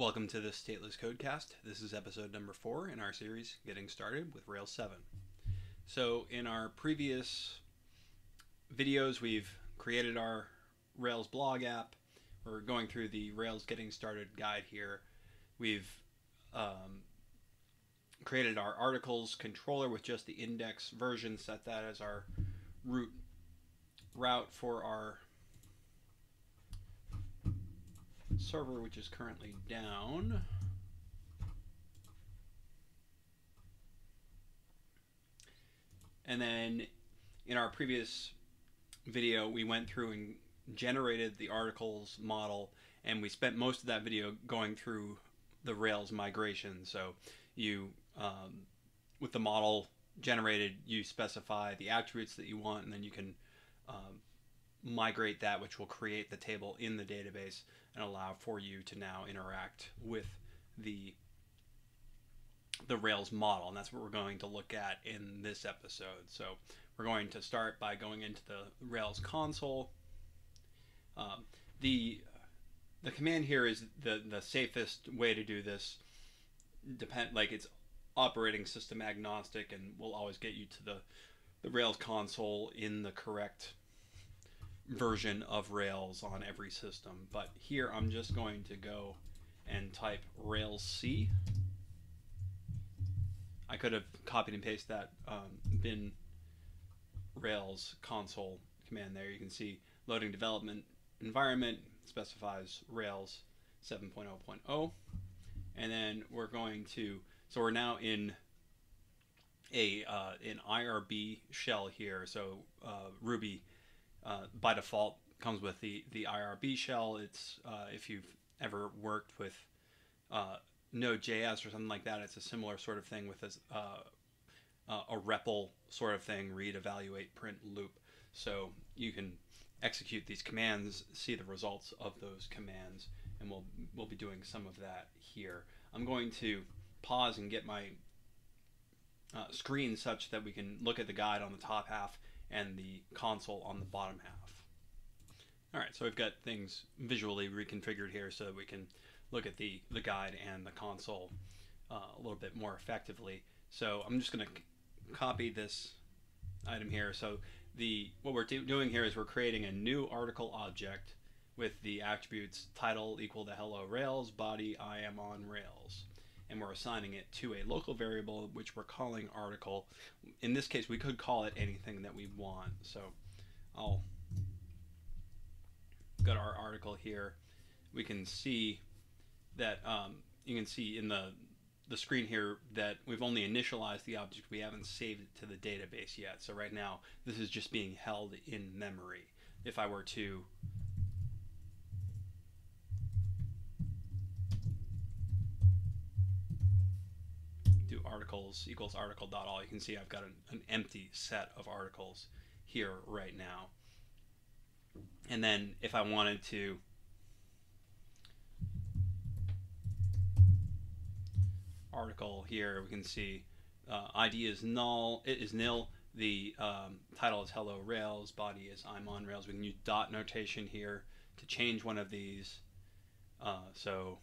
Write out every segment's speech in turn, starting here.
Welcome to the Stateless Codecast. This is episode number four in our series, Getting Started with Rails 7. So, in our previous videos, we've created our Rails blog app. We're going through the Rails Getting Started guide here. We've um, created our articles controller with just the index version, set that as our root route for our server, which is currently down. And then in our previous video, we went through and generated the articles model, and we spent most of that video going through the Rails migration. So you, um, with the model generated, you specify the attributes that you want, and then you can um, migrate that, which will create the table in the database and allow for you to now interact with the the Rails model, and that's what we're going to look at in this episode. So we're going to start by going into the Rails console. Um, the the command here is the the safest way to do this. Depend like it's operating system agnostic, and will always get you to the the Rails console in the correct version of Rails on every system. But here I'm just going to go and type Rails C. I could have copied and pasted that um, bin Rails console command there. You can see loading development environment specifies Rails 7.0.0. And then we're going to, so we're now in a uh, an IRB shell here. So uh, Ruby uh, by default comes with the the IRB shell. It's uh, if you've ever worked with uh, Node.js or something like that, it's a similar sort of thing with a, uh, a REPL sort of thing, read, evaluate, print, loop. So you can execute these commands, see the results of those commands, and we'll we'll be doing some of that here. I'm going to pause and get my uh, screen such that we can look at the guide on the top half and the console on the bottom half. All right, so we've got things visually reconfigured here so we can look at the, the guide and the console uh, a little bit more effectively. So I'm just going to copy this item here. So the what we're do doing here is we're creating a new article object with the attributes title equal to hello rails, body I am on rails and we're assigning it to a local variable which we're calling article. In this case, we could call it anything that we want. So I'll got our article here. We can see that um, you can see in the the screen here that we've only initialized the object. We haven't saved it to the database yet. So right now, this is just being held in memory. If I were to articles equals article dot all, you can see I've got an, an empty set of articles here right now. And then if I wanted to article here, we can see uh, ID is null, it is nil. The um, title is Hello Rails, body is I'm on Rails. We can use dot notation here to change one of these. Uh, so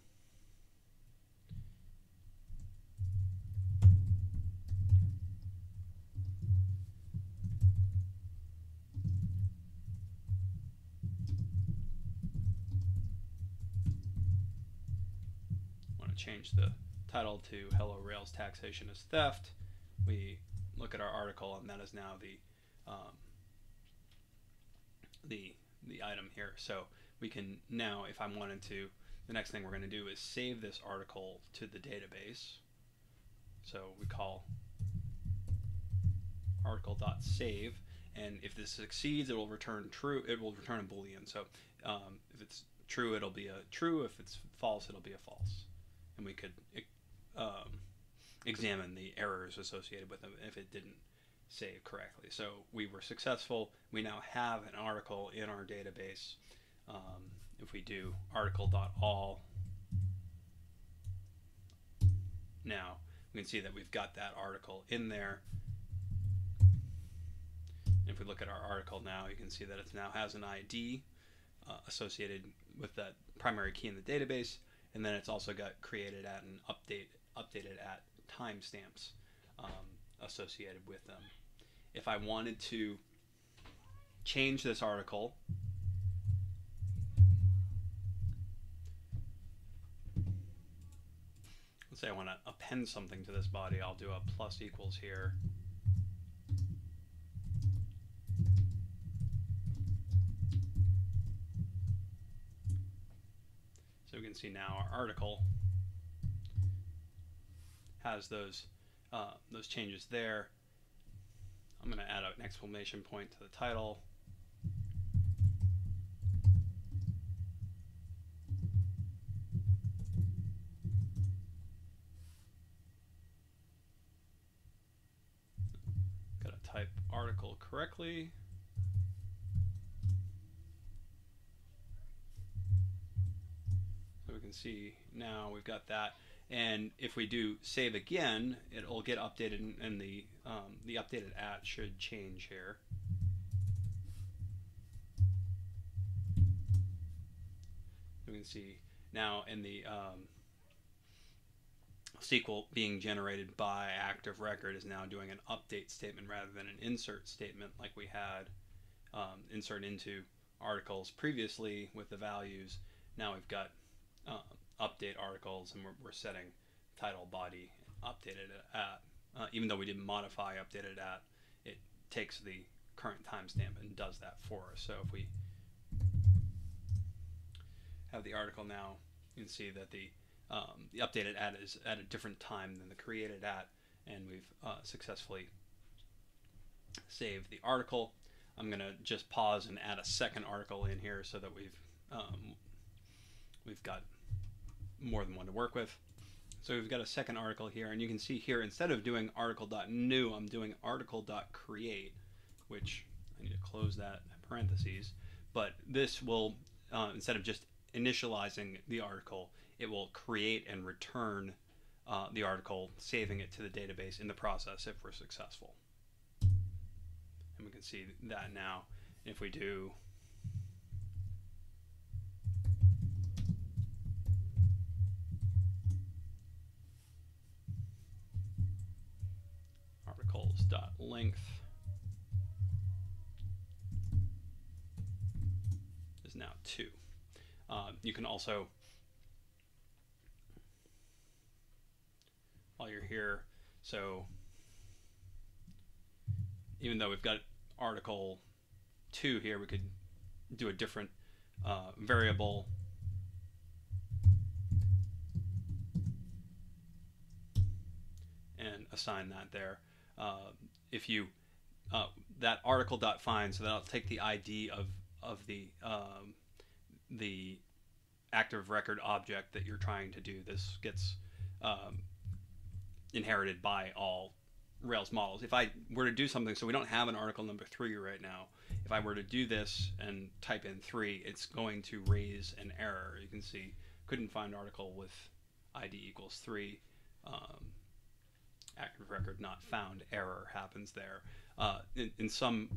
change the title to Hello Rails Taxation is Theft. We look at our article, and that is now the um, the the item here. So we can now, if I wanted to, the next thing we're going to do is save this article to the database. So we call article.save, and if this succeeds, it will return true. It will return a boolean. So um, if it's true, it'll be a true. If it's false, it'll be a false and we could um, examine the errors associated with them if it didn't save correctly. So we were successful. We now have an article in our database. Um, if we do article.all, now we can see that we've got that article in there. if we look at our article now, you can see that it now has an ID uh, associated with that primary key in the database and then it's also got created at and update updated at timestamps um, associated with them. If I wanted to change this article let's say I want to append something to this body, I'll do a plus equals here. So we can see now our article has those uh, those changes there. I'm going to add an exclamation point to the title. Got to type article correctly. Can see now we've got that. And if we do save again, it'll get updated, and, the um, the updated at should change here. We can see now in the um, SQL being generated by active record is now doing an update statement rather than an insert statement like we had um, insert into articles previously with the values. Now we've got uh, update articles and we're, we're setting title body updated at. Uh, even though we didn't modify updated at, it takes the current timestamp and does that for us. So if we have the article now, you can see that the um, the updated at is at a different time than the created at, and we've uh, successfully saved the article. I'm going to just pause and add a second article in here so that we've um, we've got more than one to work with. So we've got a second article here, and you can see here instead of doing article.new, I'm doing article.create, which I need to close that parentheses. But this will, uh, instead of just initializing the article, it will create and return uh, the article, saving it to the database in the process if we're successful. And we can see that now. If we do dot length is now two. Um, you can also, while you're here, so even though we've got article two here, we could do a different uh, variable and assign that there. Uh, if you uh, that article dot find, so that'll take the ID of of the um, the active record object that you're trying to do. This gets um, inherited by all Rails models. If I were to do something, so we don't have an article number three right now. If I were to do this and type in three, it's going to raise an error. You can see couldn't find article with ID equals three. Um, active record not found error happens there. Uh, in, in some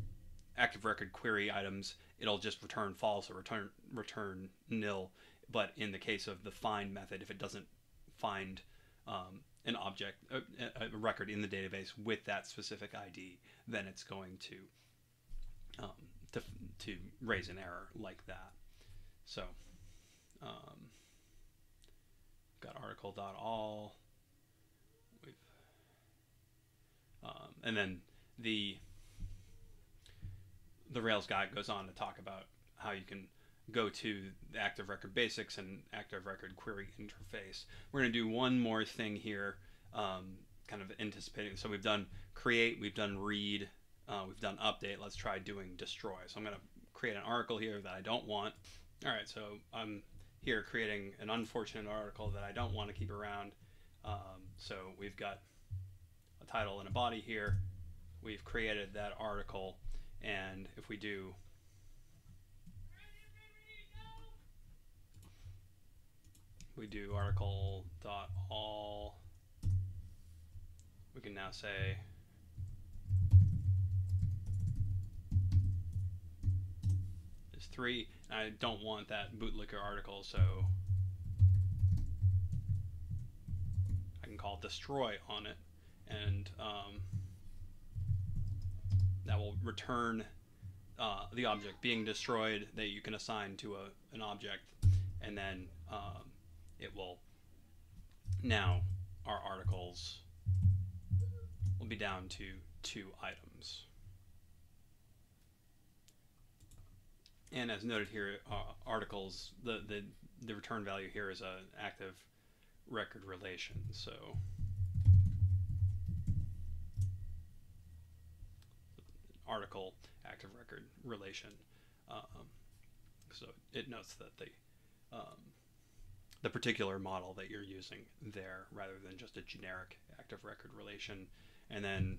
active record query items, it'll just return false or return return nil. But in the case of the find method, if it doesn't find um, an object, a, a, record in the database with that specific ID, then it's going to um, to, to raise an error like that. So, um, got article.all. We've um, and then the the Rails guide goes on to talk about how you can go to the Active Record Basics and Active Record Query Interface. We're going to do one more thing here, um, kind of anticipating. So we've done create, we've done read, uh, we've done update. Let's try doing destroy. So I'm going to create an article here that I don't want. All right, so I'm here creating an unfortunate article that I don't want to keep around. Um, so we've got title and a body here. We've created that article, and if we do we do article dot all we can now say is three I don't want that bootlicker article so I can call destroy on it, and um, that will return uh, the object being destroyed that you can assign to a, an object, and then um, it will now our articles will be down to two items. And as noted here, uh, articles, the, the, the return value here is an active record relation. So article active record relation. Um, so it notes that the um, the particular model that you're using there rather than just a generic active record relation. And then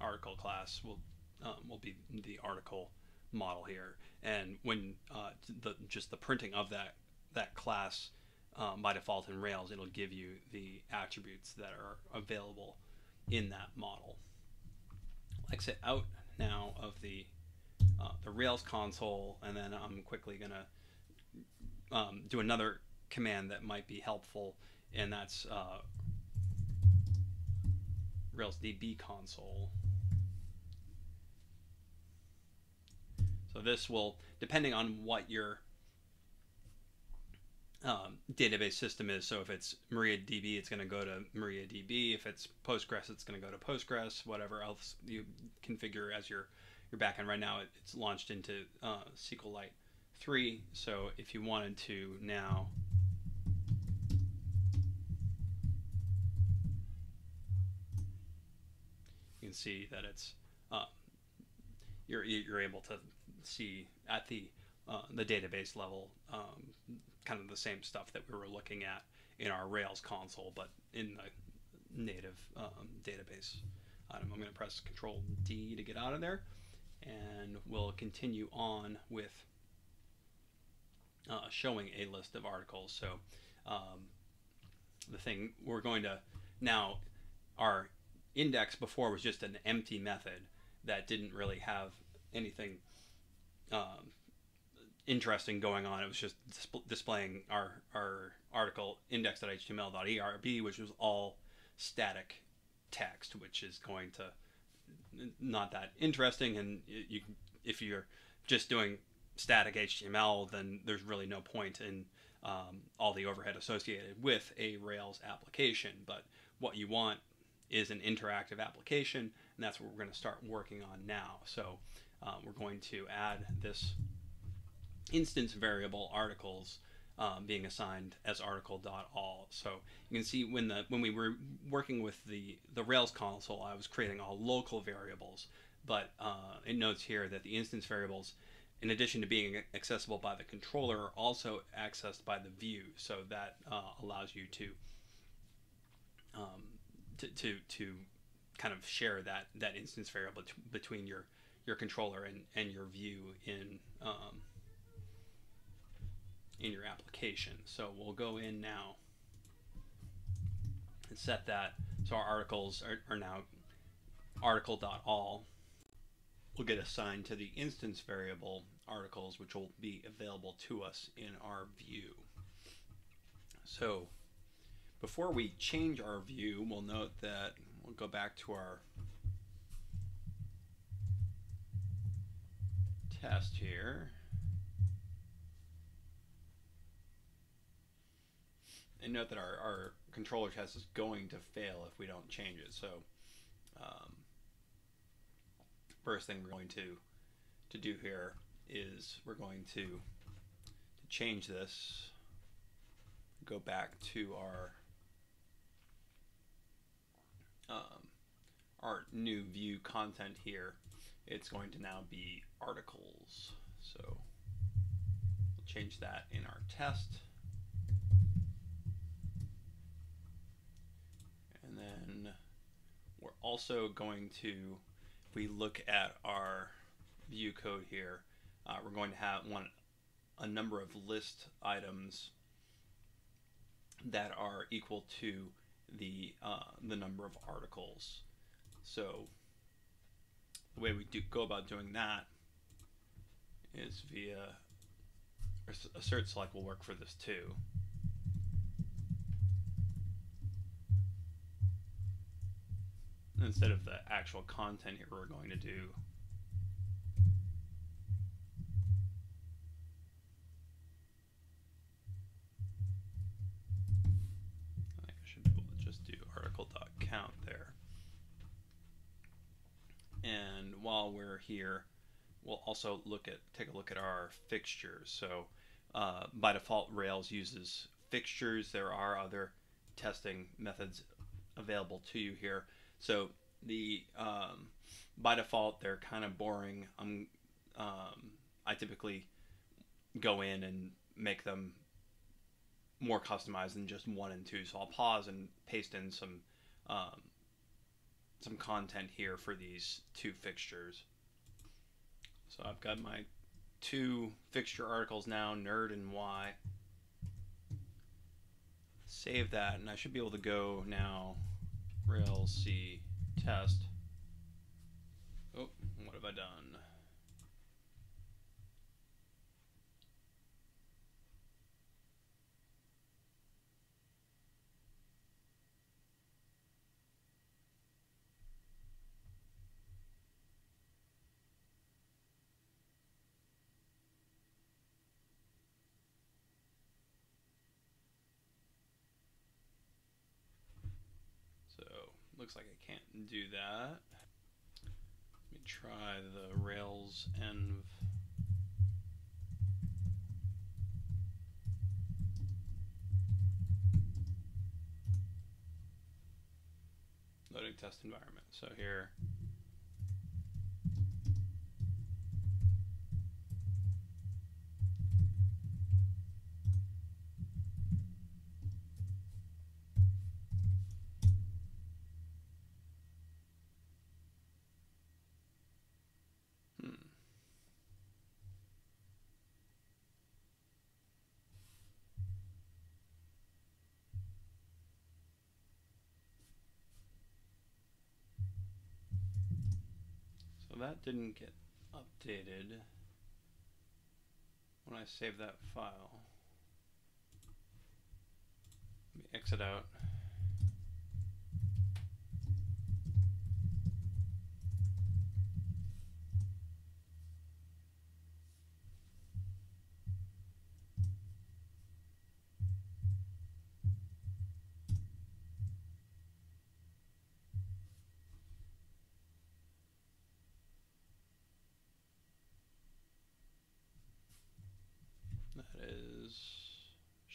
article class will um, will be the article model here. And when uh, the just the printing of that that class um, by default in Rails, it'll give you the attributes that are available in that model. Exit out now of the uh, the Rails console, and then I'm quickly gonna um, do another command that might be helpful, and that's uh, Rails DB console. So this will, depending on what your um, database system is. So if it's MariaDB, it's going to go to MariaDB. If it's Postgres, it's going to go to Postgres. Whatever else you configure as your your backend. Right now, it's launched into uh, SQLite 3. So if you wanted to now you can see that it's uh, you're you're able to see at the uh, the database level um, kind of the same stuff that we were looking at in our Rails console, but in the native um, database. I'm going to press Control D to get out of there, and we'll continue on with uh, showing a list of articles. So um, the thing we're going to now our index before was just an empty method that didn't really have anything um, interesting going on. It was just disp- displaying our our article index.html.erb, which was all static text, which is going to not that interesting. And you, if you're just doing static HTML, then there's really no point in um, all the overhead associated with a Rails application. But what you want is an interactive application, and that's what we're going to start working on now. So uh, we're going to add this instance variable articles um, being assigned as article.all. So you can see when the when we were working with the the Rails console, I was creating all local variables, but uh, it notes here that the instance variables, in addition to being accessible by the controller, are also accessed by the view. So that uh, allows you to, um, to to to kind of share that that instance variable between your your controller and, and your view in um, in your application. So we'll go in now and set that so our articles are, are now article.all will get assigned to the instance variable articles which will be available to us in our view. So before we change our view, we'll note that we'll go back to our test here. And note that our, our controller test is going to fail if we don't change it. So um, first thing we're going to to do here is we're going to, to change this, go back to our um, our new view content here. It's going to now be articles. So we'll change that in our test. then we're also going to, if we look at our view code here, uh, we're going to have one a number of list items that are equal to the uh, the number of articles. So the way we do go about doing that is via assert select will work for this too. Instead of the actual content here, we're going to do I think I should be able to just do article.count there. And while we're here, we'll also look at take a look at our fixtures. So uh, by default, Rails uses fixtures. There are other testing methods available to you here. So the um, by default, they're kind of boring. Um, um, I typically go in and make them more customized than just one and two. So I'll pause and paste in some um, some content here for these two fixtures. So I've got my two fixture articles now, nerd and Y. Save that, and I should be able to go now, Rails C test. Oh, what have I done? Looks like I can't do that. Let me try the Rails env. Loading test environment. So here that didn't get updated when I save that file. Let me exit out.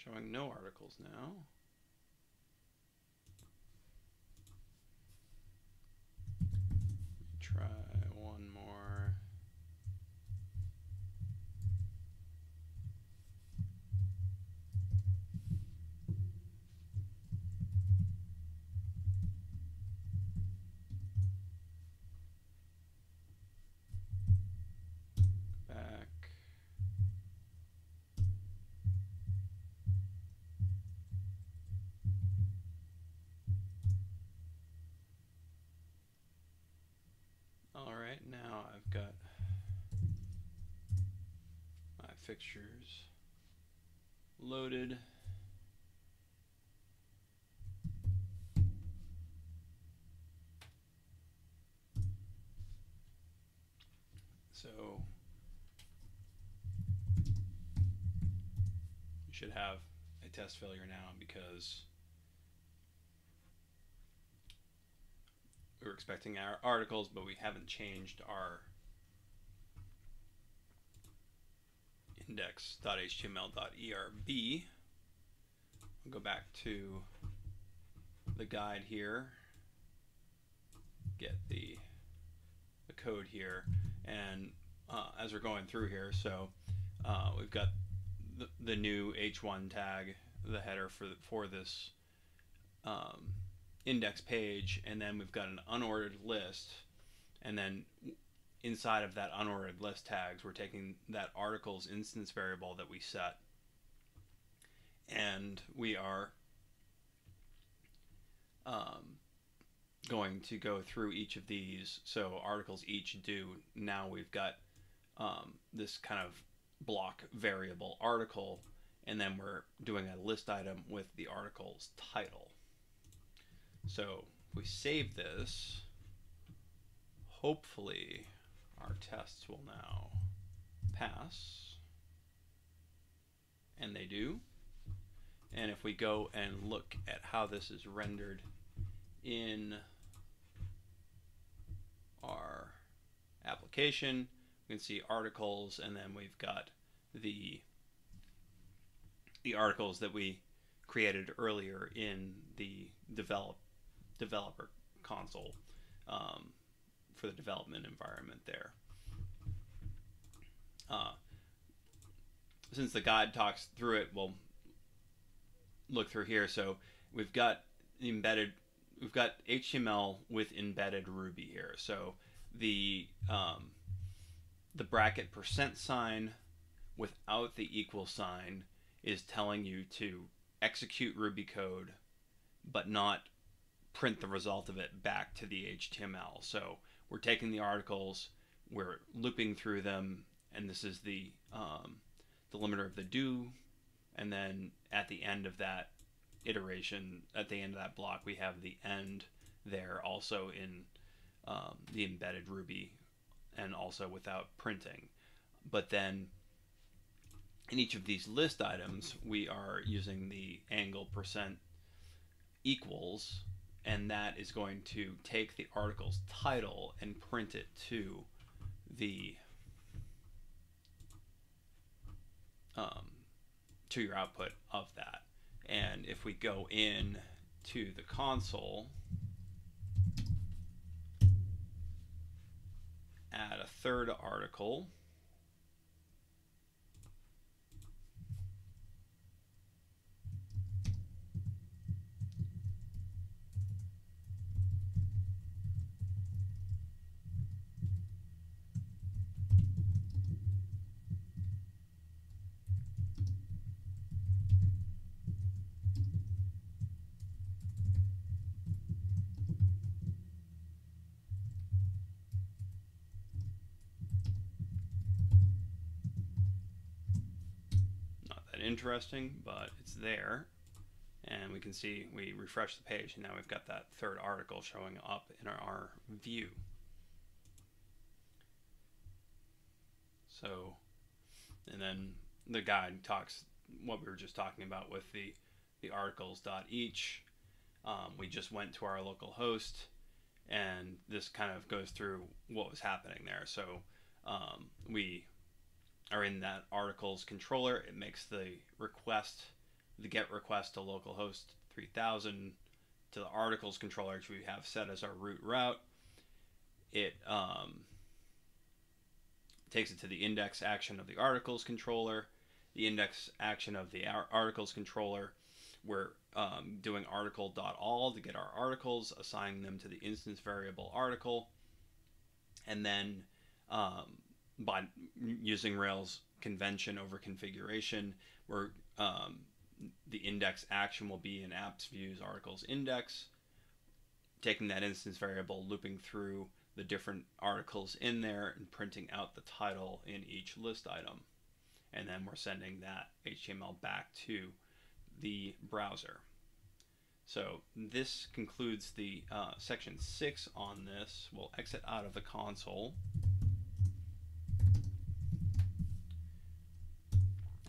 Showing no articles now. try one more. now I've got my fixtures loaded. So you should have a test failure now because we were expecting our articles, but we haven't changed our index.html.erb. I'll go back to the guide here, get the, the code here, and uh, as we're going through here, so uh, we've got the, the new h1 tag, the header for, for this um, index page, and then we've got an unordered list, and then inside of that unordered list tags, we're taking that articles instance variable that we set, and we are um, going to go through each of these. So articles each do. Now we've got um, this kind of block variable article, and then we're doing a list item with the article's title. So if we save this, hopefully our tests will now pass. And they do. And if we go and look at how this is rendered in our application, we can see articles and then we've got the the articles that we created earlier in the develop developer console um, for the development environment there. Uh, since the guide talks through it, we'll look through here. So we've got embedded, we've got HTML with embedded Ruby here. So the um, the bracket percent sign without the equal sign is telling you to execute Ruby code, but not print the result of it back to the HTML. So we're taking the articles, we're looping through them, and this is the um, the limiter of the do, and then at the end of that iteration, at the end of that block, we have the end there also in um, the embedded Ruby and also without printing. But then in each of these list items, we are using the angle percent equals, and that is going to take the article's title and print it to the um, to your output of that. And if we go in to the console, add a third article, interesting, but it's there. And we can see, we refresh the page, and now we've got that third article showing up in our, our view. So, and then the guide talks what we were just talking about with the, the articles dot each. Um, we just went to our local host, and this kind of goes through what was happening there. So um, we are in that articles controller. It makes the request, the get request to localhost 3000 to the articles controller, which we have set as our root route. It um, takes it to the index action of the articles controller. The index action of the articles controller, we're um, doing article.all to get our articles, assigning them to the instance variable article, and then um, by using Rails convention over configuration, where um, the index action will be in apps views articles index, taking that instance variable, looping through the different articles in there, and printing out the title in each list item. And then we're sending that HTML back to the browser. So this concludes the uh, section 6 on this. We'll exit out of the console.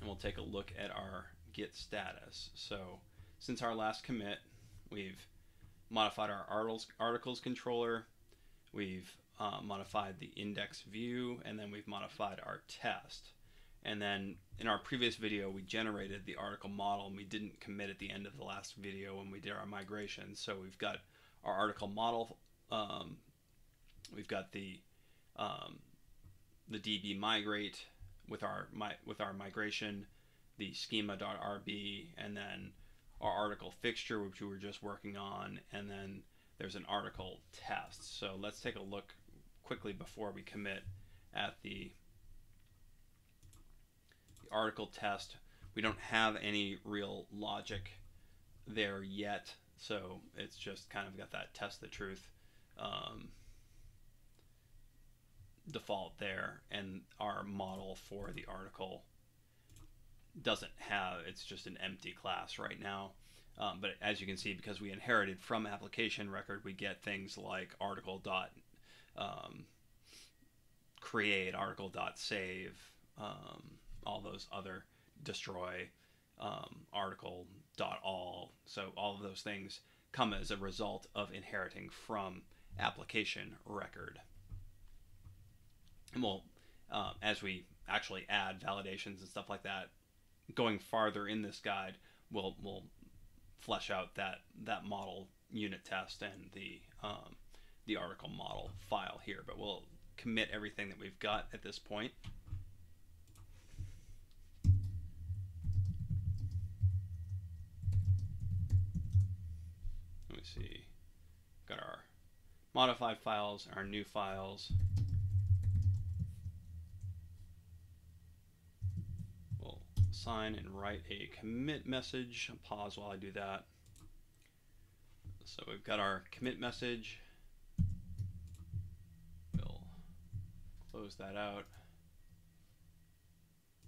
And we'll take a look at our git status. So since our last commit, we've modified our articles, articles controller, we've uh, modified the index view, and then we've modified our test. And then in our previous video, we generated the article model, and we didn't commit at the end of the last video when we did our migration. So we've got our article model, um, we've got the um, the DB migrate, with our my, with our migration, the schema.rb, and then our article fixture, which we were just working on, and then there's an article test. So let's take a look quickly before we commit at the, the article test. We don't have any real logic there yet, so it's just kind of got that test the truth um, default there, and our model for the article doesn't have, it's just an empty class right now. Um, but as you can see, because we inherited from application record, we get things like article dot um, create, article dot save, um, all those other destroy, um, article dot all. So all of those things come as a result of inheriting from application record. We'll, uh, as we actually add validations and stuff like that, going farther in this guide, we'll we'll flesh out that that model unit test and the um, the article model file here. But we'll commit everything that we've got at this point. Let me see. Got our modified files, our new files. We'll sign and write a commit message. Pause while I do that. So we've got our commit message. We'll close that out.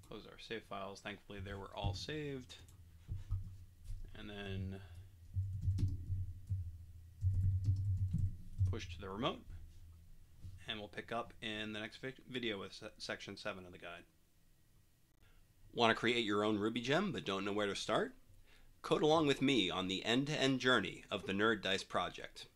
Close our save files. Thankfully, they were all saved. And then push to the remote. And we'll pick up in the next video with section 7 of the guide. Want to create your own Ruby gem but don't know where to start? Code along with me on the end-to-end journey of the Nerd Dice project.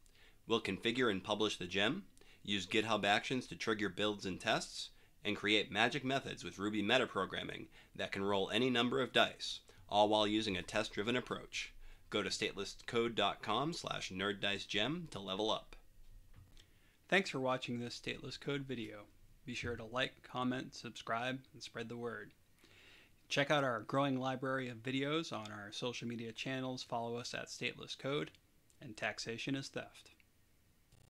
We'll configure and publish the gem, use GitHub Actions to trigger builds and tests, and create magic methods with Ruby metaprogramming that can roll any number of dice, all while using a test-driven approach. Go to statelesscode.com slash nerddicegem to level up. Thanks for watching this Stateless Code video. Be sure to like, comment, subscribe, and spread the word. Check out our growing library of videos on our social media channels. Follow us at Stateless Code, and Taxation is Theft.